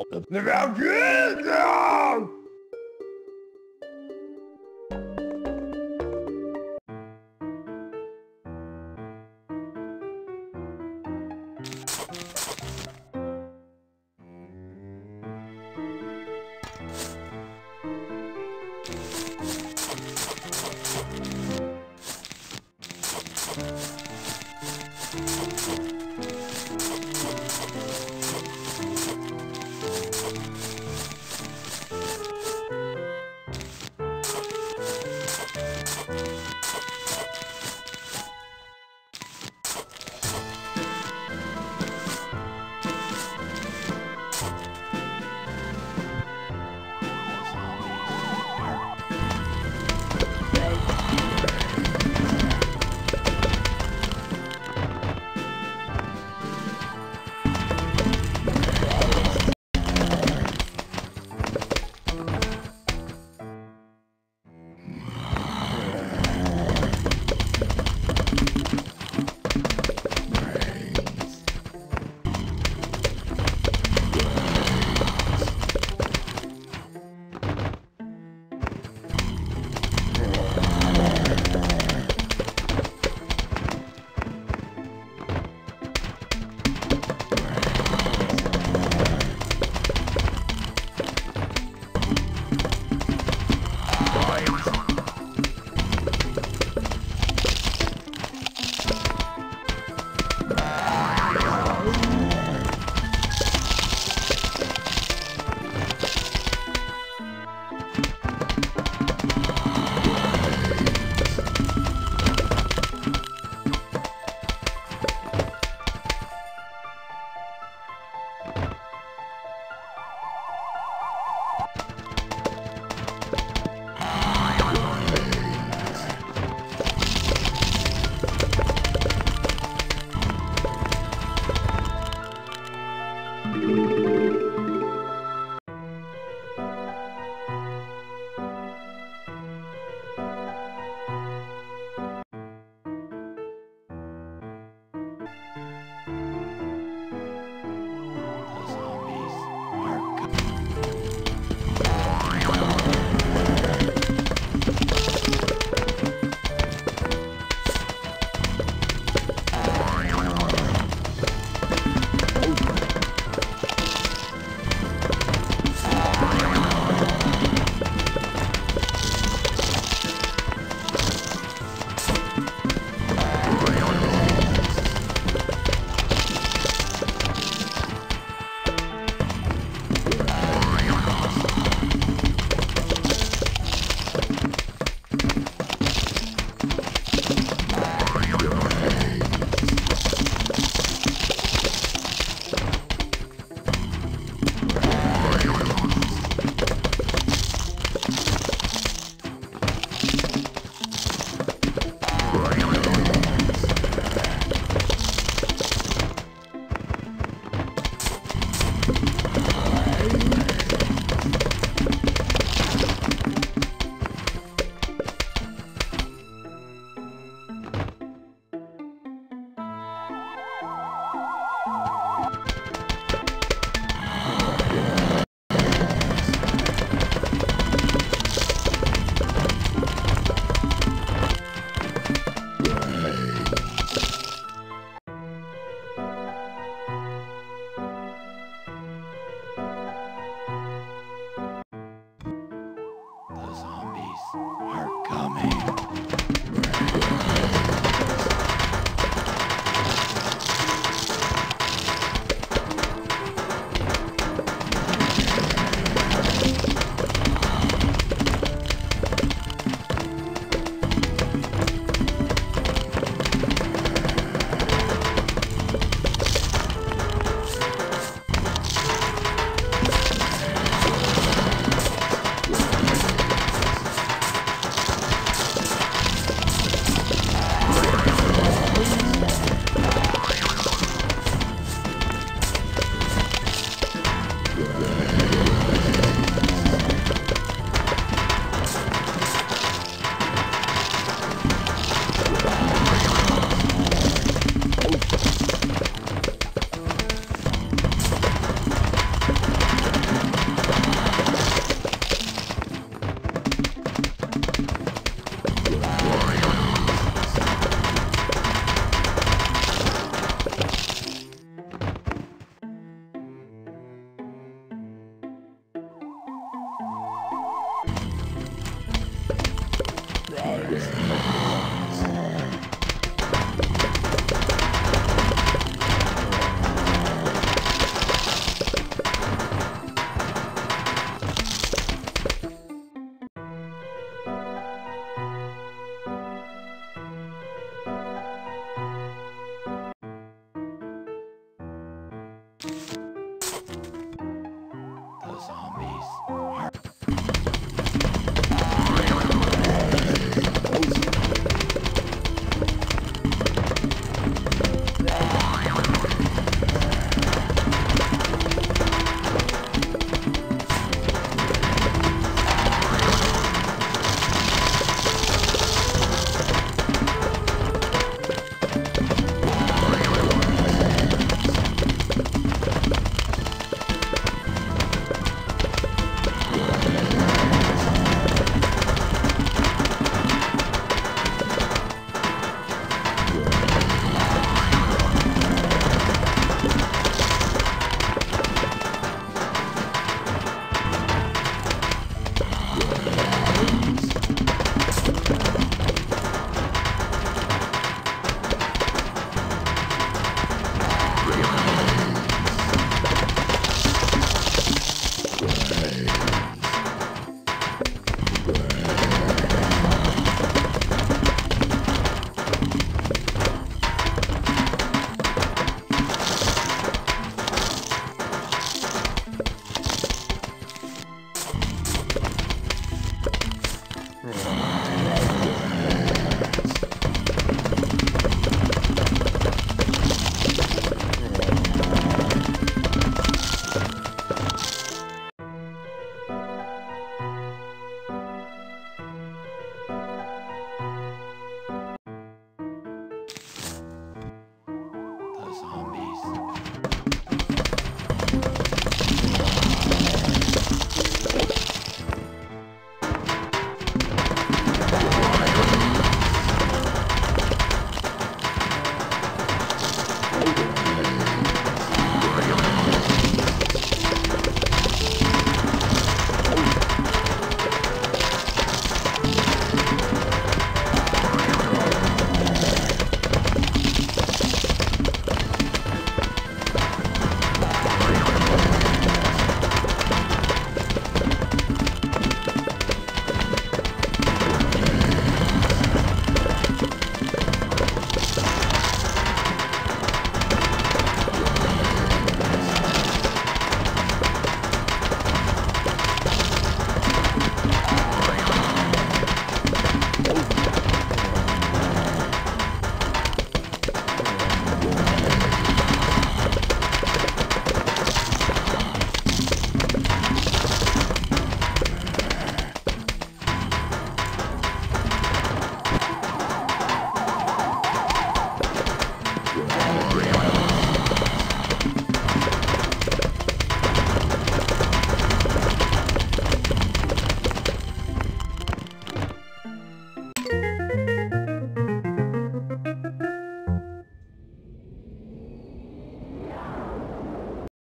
About Jesus!